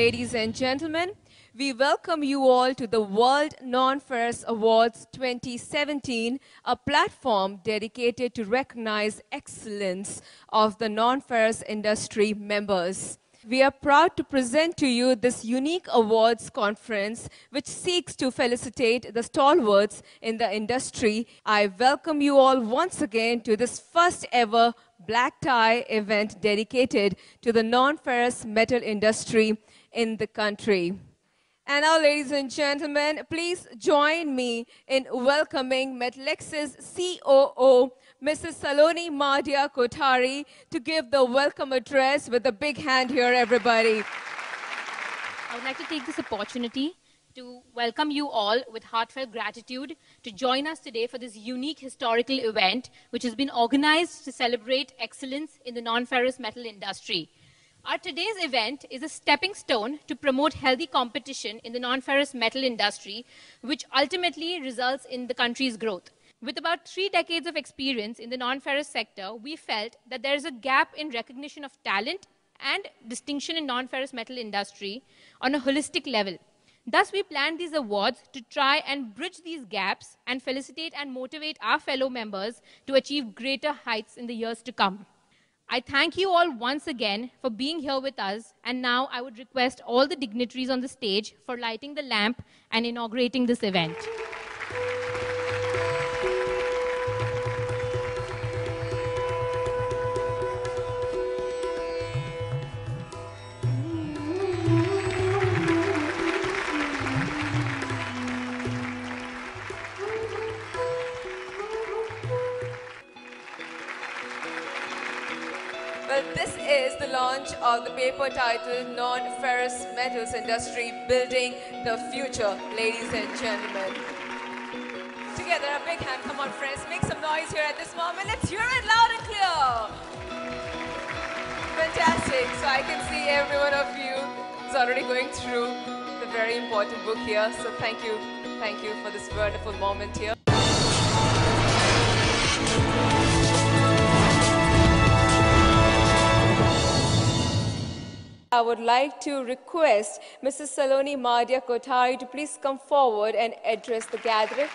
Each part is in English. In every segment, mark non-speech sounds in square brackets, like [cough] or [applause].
ladies and gentlemen. We welcome you all to the World Non-Ferrous Awards 2017, a platform dedicated to recognize excellence of the non-ferrous industry members. We are proud to present to you this unique awards conference, which seeks to felicitate the stalwarts in the industry. I welcome you all once again to this first ever black tie event dedicated to the non-ferrous metal industry in the country. And now, ladies and gentlemen, please join me in welcoming Metlex's COO, Mrs. Saloni Mardia Kothari, to give the welcome address with a big hand here, everybody. I would like to take this opportunity to welcome you all with heartfelt gratitude to join us today for this unique historical event, which has been organized to celebrate excellence in the non-ferrous metal industry. Our today's event is a stepping stone to promote healthy competition in the non-ferrous metal industry, which ultimately results in the country's growth. With about three decades of experience in the non-ferrous sector, we felt that there is a gap in recognition of talent and distinction in non-ferrous metal industry on a holistic level. Thus, we planned these awards to try and bridge these gaps and felicitate and motivate our fellow members to achieve greater heights in the years to come. I thank you all once again for being here with us, and now I would request all the dignitaries on the stage for lighting the lamp and inaugurating this event. Is the launch of the paper titled Non-Ferrous Metals Industry Building the Future, ladies and gentlemen. Together, a big hand. Come on, friends. Make some noise here at this moment. Let's hear it loud and clear. Fantastic. So I can see every one of you is already going through the very important book here. So thank you. Thank you for this wonderful moment here. I would like to request Mrs. Saloni Mardia Kothari to please come forward and address the gathering.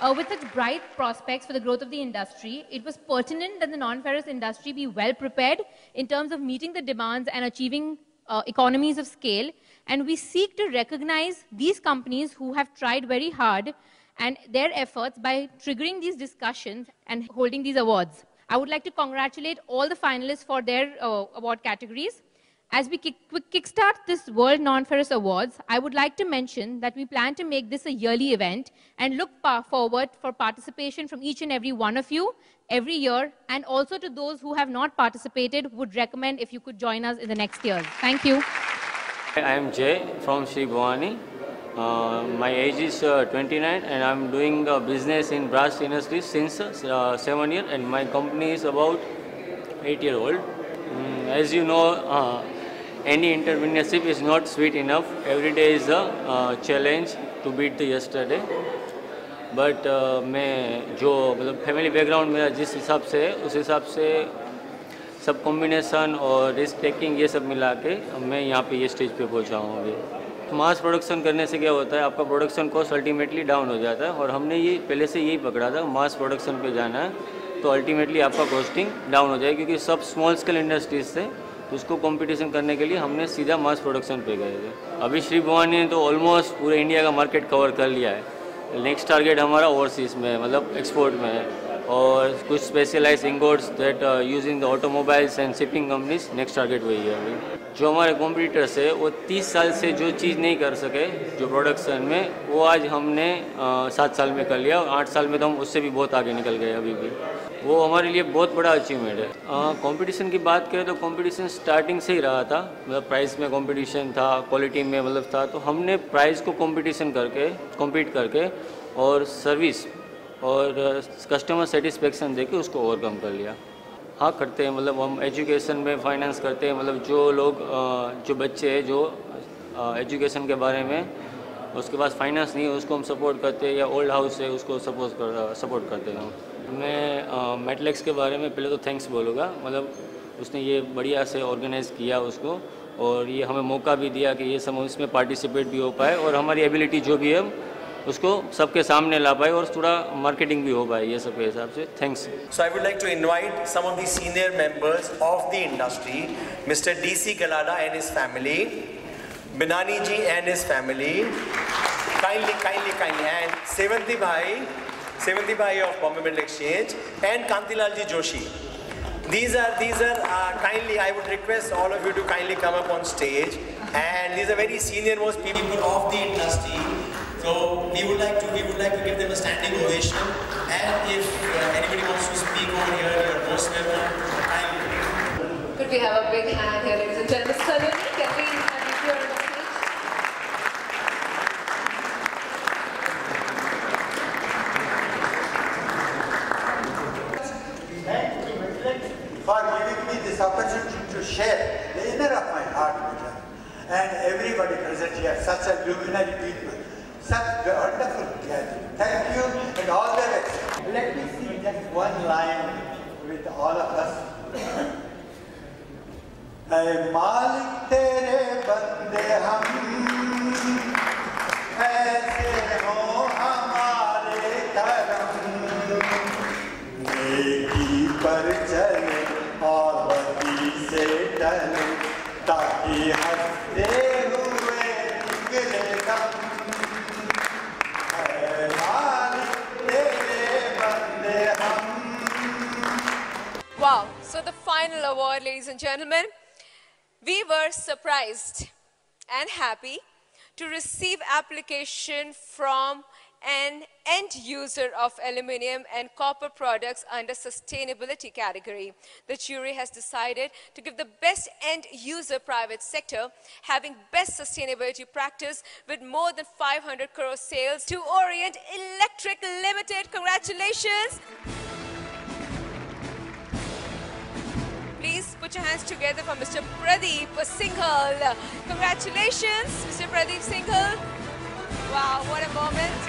Uh, with such bright prospects for the growth of the industry, it was pertinent that the non-ferrous industry be well prepared in terms of meeting the demands and achieving uh, economies of scale. And we seek to recognize these companies who have tried very hard and their efforts by triggering these discussions and holding these awards. I would like to congratulate all the finalists for their uh, award categories. As we kick, kickstart this World Non-Ferrous Awards, I would like to mention that we plan to make this a yearly event and look forward for participation from each and every one of you every year, and also to those who have not participated, would recommend if you could join us in the next year. Thank you. I am Jay from Sri Bhavani. Uh, my age is uh, 29 and I'm doing uh, business in brass industry since uh, 7 years and my company is about 8 year old. Mm, as you know, uh, any entrepreneurship is not sweet enough. Every day is a uh, challenge to beat the yesterday. But मैं जो मतलब family background मेरा जिस हिसाब से है उस हिसाब से सब कॉम्बिनेशन और रिस्क टेकिंग ये सब मिला के मैं यहाँ पे ये स्टेज पे पहुँचा हूँ अभी मास प्रोडक्शन करने से क्या होता है? आपका प्रोडक्शन कॉस्ट अल्टीमेटली डाउन हो जाता है और हमने ये पहले से यही पकड़ा था मास प्रोडक्शन पे जाना है तो अल्टीमेटली आपका कॉस्टिंग डाउन हो जाएगी क्योंकि सब स्मॉल स्केल इंडस्ट्रीज़ से तो उसको कंपटीशन करने के लिए हमने सीधा मास प्रोडक्शन पे गए थे। अभी श्री भवानी ने तो ऑलमोस्ट पूरे इंडिया का मार्केट कवर कर लिया है। नेक्स्ट टारगेट हमारा ओवरसीज़ में मतलब एक्सपोर्ट में है। और कुछ specialise ingots that using the automobiles and shipping companies next target वही है अभी। जो हमारे कॉम्पिटिटर्स है, वो 30 साल से जो चीज़ नहीं कर सके, जो प्रोडक्शन में, वो आज हमने सात साल में कर लिया और आठ साल में तो हम उससे भी बहुत आगे निकल गए अभी भी। वो हमारे लिए बहुत बड़ा अचीवमेंट है। कंपटीशन की बात करें तो कंपटीशन स्टार्टिंग से ही रहा था। मतलब प्राइस में कंपटीशन था क्वालिटी में मतलब था तो हमने प्राइस को कंपटीशन करके कॉम्पीट करके और सर्विस और कस्टमर सेटिस्फेक्शन देके उसको ओवरकम कर लिया। हाँ करते हैं। मतलब हम एजुकेशन में फाइनेंस करते हैं। मतलब जो लोग जो बच्चे हैं, जो एजुकेशन के बारे में, उसके पास फाइनेंस नहीं है, उसको हम सपोर्ट करते हैं या ओल्ड हाउस है, उसको सपोज़ कर सपोर्ट करते हैं हम। मैं मेटलेक्स के बारे में पहले तो थैंक्स बोलूँगा। मतलब उसने ये बढ़िया से ऑर्गेनाइज़ किया उसको और ये हमें मौका भी दिया कि ये सब इसमें पार्टिसिपेट भी हो पाए और हमारी एबिलिटी जो भी है उसको सबके सामने ला पाए और थोड़ा मार्केटिंग भी हो पाए ये सबके हिसाब से। Thanks so I would like to invite some of the senior members of the industry mister D C Galada and his family Binani ji and his family kindly kindly kindly and Sevanti bhai Sevanti bhai of Bombay metal exchange and Kantilal ji Joshi these are these are uh, kindly i would request all of you to kindly come up on stage. And these are very senior most people of the So we would like to, we would like to give them a standing ovation. And if uh, anybody wants to speak over here, you're most welcome. Kindly. Could we have a big hand here, ladies and gentlemen? Saloni, can we have you here on the stage? Thank you, Mitchell, for giving me this opportunity to share the inner of my heart with you. And everybody present here, such a luminary people, such wonderful gathering. [laughs] Thank you and all the best. Let me sing just one line with all of us. [laughs] ऐ मालिक तेरे बंदे हम ऐसे हो हमारे करम नेकी पर चले So the final award, ladies and gentlemen, we were surprised and happy to receive application from an end user of aluminium and copper products under sustainability category. The jury has decided to give the best end user private sector having best sustainability practice with more than 500 crore sales to Orient Electric Limited. Congratulations. Your hands together for Mr. Pradeep Singhal. Congratulations, Mr. Pradeep Singhal. Wow, what a moment.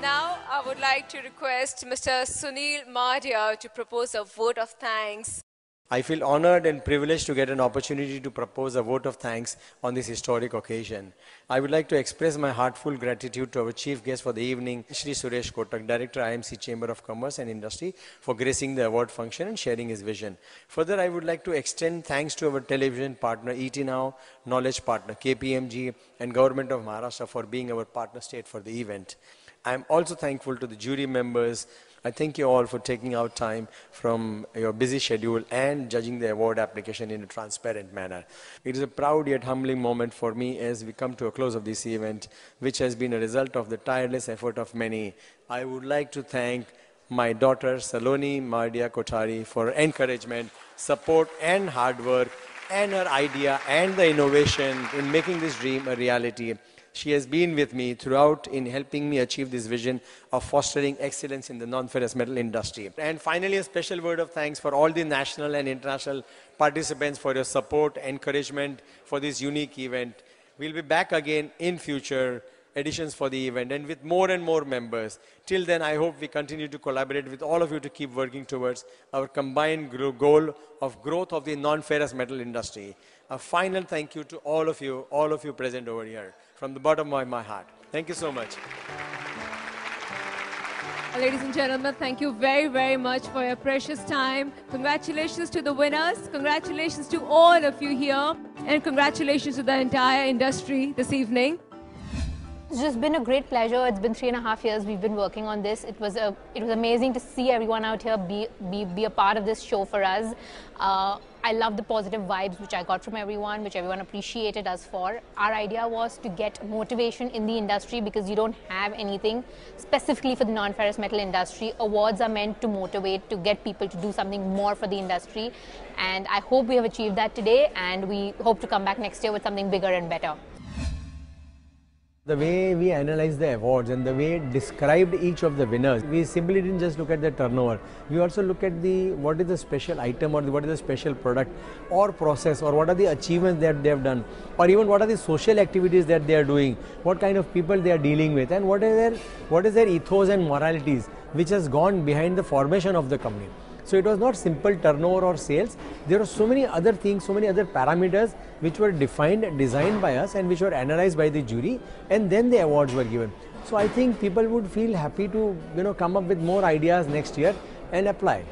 Now, I would like to request Mr. Sunil Mardia to propose a vote of thanks. I feel honored and privileged to get an opportunity to propose a vote of thanks on this historic occasion. I would like to express my heartfelt gratitude to our chief guest for the evening, Shri Suresh Kotak, Director IMC Chamber of Commerce and Industry, for gracing the award function and sharing his vision. Further, I would like to extend thanks to our television partner ET Now, knowledge partner KPMG, and Government of Maharashtra for being our partner state for the event. I am also thankful to the jury members. I thank you all for taking out time from your busy schedule and judging the award application in a transparent manner. It is a proud yet humbling moment for me as we come to a close of this event, which has been a result of the tireless effort of many. I would like to thank my daughter Saloni Mardia Kothari for encouragement, support, and hard work, and her idea and the innovation in making this dream a reality. She has been with me throughout in helping me achieve this vision of fostering excellence in the non-ferrous metal industry. And finally, a special word of thanks for all the national and international participants for your support, encouragement for this unique event. We'll be back again in future editions for the event and with more and more members. Till then, I hope we continue to collaborate with all of you to keep working towards our combined goal of growth of the non-ferrous metal industry. A final thank you to all of you, all of you present over here, from the bottom of my heart. Thank you so much. Ladies and gentlemen, thank you very, very much for your precious time. Congratulations to the winners. Congratulations to all of you here. And congratulations to the entire industry this evening. It's just been a great pleasure. It's been three and a half years we've been working on this. It was a, it was amazing to see everyone out here be be, be a part of this show for us. Uh, I love the positive vibes which I got from everyone, which everyone appreciated us for. Our idea was to get motivation in the industry because you don't have anything specifically for the non-ferrous metal industry. Awards are meant to motivate, to get people to do something more for the industry, and I hope we have achieved that today. And we hope to come back next year with something bigger and better. The way we analyzed the awards and the way it described each of the winners, we simply didn't just look at the turnover. We also look at the what is the special item or the, what is the special product or process or what are the achievements that they have done or even what are the social activities that they are doing, what kind of people they are dealing with and what is their what is their ethos and moralities which has gone behind the formation of the company. So it was not simple turnover or sales. There were so many other things, so many other parameters which were defined, designed by us and which were analyzed by the jury and then the awards were given. So I think people would feel happy to you know come up with more ideas next year and apply.